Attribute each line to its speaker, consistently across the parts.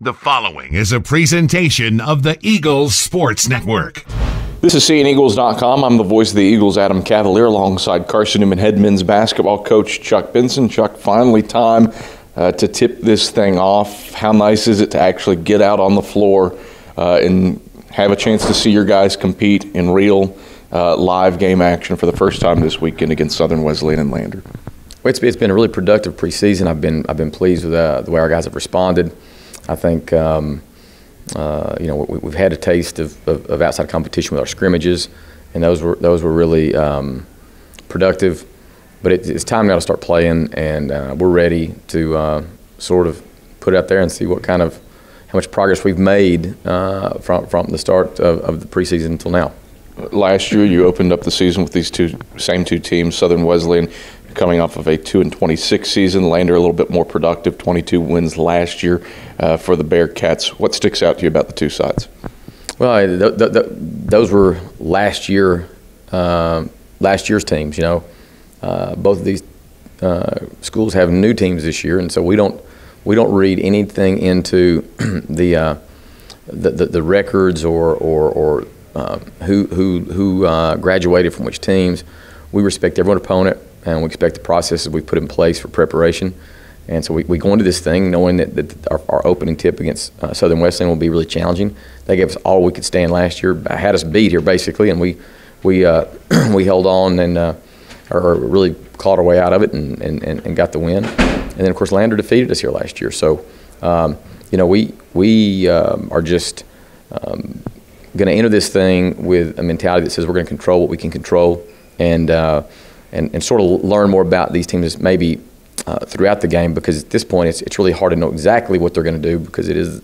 Speaker 1: The following is a presentation of the Eagles Sports Network.
Speaker 2: This is CNEagles.com. I'm the voice of the Eagles, Adam Cavalier, alongside Carson Newman head men's basketball coach Chuck Benson. Chuck, finally time uh, to tip this thing off. How nice is it to actually get out on the floor uh, and have a chance to see your guys compete in real uh, live game action for the first time this weekend against Southern Wesleyan and Lander?
Speaker 3: Well, it's, it's been a really productive preseason. I've been I've been pleased with uh, the way our guys have responded. I think um, uh, you know we, have had a taste of, of, of, outside competition with our scrimmages, and those were those were really um, productive. But it, it's time now to start playing, and uh, we're ready to uh, sort of put it out there and see what kind of how much progress we've made uh, from from the start of, of the preseason until now.
Speaker 2: Last year, you opened up the season with these two same two teams, Southern Wesleyan coming off of a 2 and 26 season. Lander a little bit more productive, 22 wins last year uh, for the Bearcats. What sticks out to you about the two sides?
Speaker 3: Well, th- th- th- those were last year, uh, last year's teams. You know, uh, both of these uh, schools have new teams this year, and so we don't we don't read anything into the, uh, the, the, the records or or, or um, who who who uh, graduated from which teams. We respect every opponent and we expect the processes we put in place for preparation. And so we, we go into this thing knowing that, that our, our, opening tip against uh, Southern Wesleyan will be really challenging. They gave us all we could stand last year, had us beat here basically, and we we uh, we held on and uh, or really clawed our way out of it and, and, and, got the win. And then of course Lander defeated us here last year. So um, you know we we um, are just um, going to enter this thing with a mentality that says we're going to control what we can control and uh, and, and sort of learn more about these teams maybe uh, throughout the game because at this point it's, it's really hard to know exactly what they're going to do because it is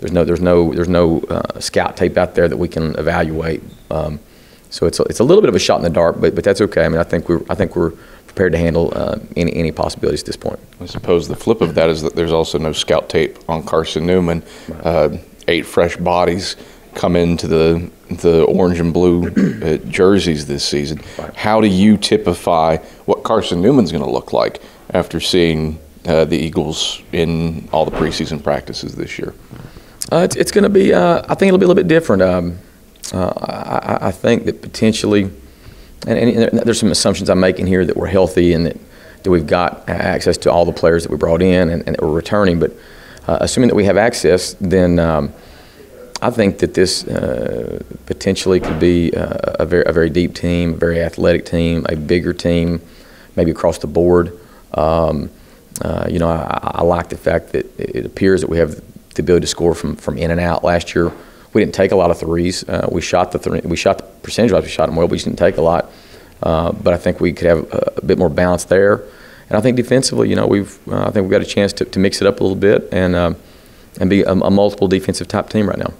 Speaker 3: there's no there's no there's no uh, scout tape out there that we can evaluate. Um, so it's a, it's a little bit of a shot in the dark, but but that's okay. I mean I think we're I think we're prepared to handle uh, any any possibilities at this point.
Speaker 2: I suppose the flip of that is that there's also no scout tape on Carson Newman. Uh, eight fresh bodies come into the the orange and blue uh, jerseys this season. How do you typify what Carson Newman's going to look like after seeing uh, the Eagles in all the preseason practices this year?
Speaker 3: Uh, it's, it's going to be. Uh, I think it'll be a little bit different. Um, uh, I, I, think that potentially, and, and, there's some assumptions I'm making here that we're healthy and that, that we've got access to all the players that we brought in and, and that we're returning. But uh, assuming that we have access, then um, I think that this uh, potentially could be uh, a, very, a very deep team, a very athletic team, a bigger team, maybe across the board. Um, uh, you know, I, I, like the fact that it appears that we have the ability to score from, from in and out. Last year, we didn't take a lot of threes. Uh, we shot the th- we shot the percentage wise, we shot them well, but we just didn't take a lot. Uh, but I think we could have a, a, bit more balance there. And I think defensively, you know, we've uh, I think we've got a chance to, to mix it up a little bit and and be a, a multiple defensive type team right now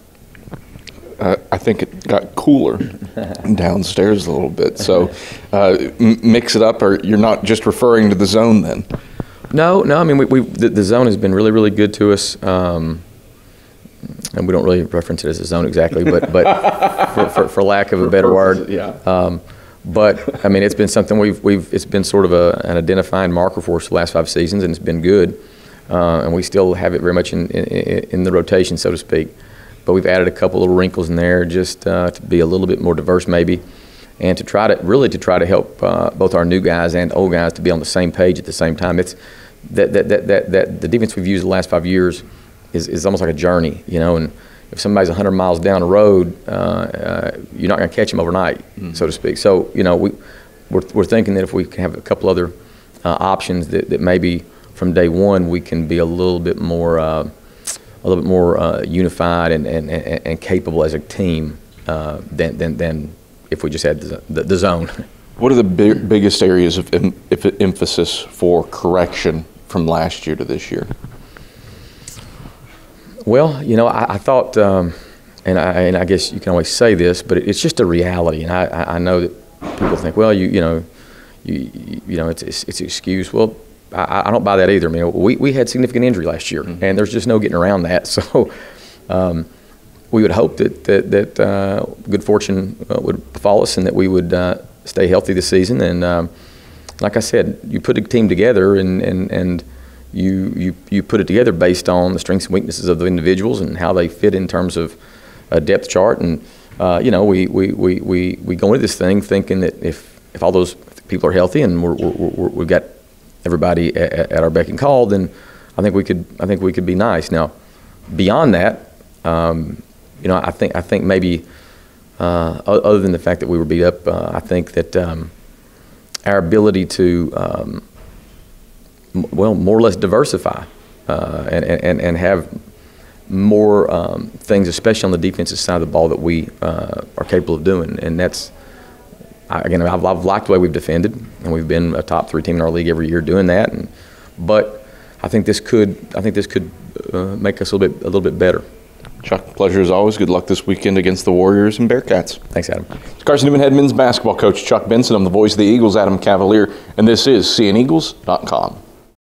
Speaker 2: think it got cooler downstairs a little bit. So uh, m- mix it up, or you're not just referring to the zone then?
Speaker 3: No, no. I mean, we, we the, the, zone has been really, really good to us. Um, and we don't really reference it as a zone exactly, but but for, for, for, lack of a better word,
Speaker 2: yeah.
Speaker 3: Um, but I mean, it's been something we've we've it's been sort of a, an identifying marker for us the last five seasons, and it's been good. Uh, and we still have it very much in, in, in the rotation, so to speak but we've added a couple of wrinkles in there just uh, to be a little bit more diverse, maybe, and to try to really to try to help uh, both our new guys and old guys to be on the same page at the same time. It's that that, that, that, that the defense we've used the last five years is, is almost like a journey, you know, and if somebody's 100 miles down the road, uh, uh you're not going to catch them overnight, mm-hmm. so to speak. So, you know, we, we're, we're thinking that if we can have a couple other uh, options that, that maybe from day one we can be a little bit more uh, a little bit more uh, unified and, and, and, and, capable as a team uh, than, than, than if we just had the, the, the zone.
Speaker 2: What are the big, biggest areas of em, emphasis for correction from last year to this year?
Speaker 3: Well, you know, I, I thought, um, and, I, and I guess you can always say this, but it's just a reality. And I, I know that people think, well, you, you know, you, you know, it's, it's, it's an excuse. Well, I, I, don't buy that either. I mean, we, we had significant injury last year, mm-hmm. and there's just no getting around that. So um, we would hope that that, that uh, good fortune uh, would follow us, and that we would uh, stay healthy this season. And um, like I said, you put a team together, and and and you you you put it together based on the strengths and weaknesses of the individuals and how they fit in terms of a depth chart. And uh, you know, we, we, we, we, we go into this thing thinking that if if all those people are healthy and we're, we're, we have got everybody at, at, our beck and call, then I think we could I think we could be nice. Now, beyond that, um, you know, I think I think maybe uh, other than the fact that we were beat up, uh, I think that um, our ability to um, well, more or less diversify uh, and, and, and have more um, things, especially on the defensive side of the ball, that we uh, are capable of doing. And that's, again, I've, I've, liked the way we've defended, and we've been a top three team in our league every year doing that. And, but I think this could, I think this could uh, make us a little bit, a little bit better.
Speaker 2: Chuck, pleasure as always. Good luck this weekend against the Warriors and Bearcats.
Speaker 3: Thanks, Adam.
Speaker 2: It's Carson Newman head men's basketball coach Chuck Benson. I'm the voice of the Eagles, Adam Cavalier, and this is CNEagles.com.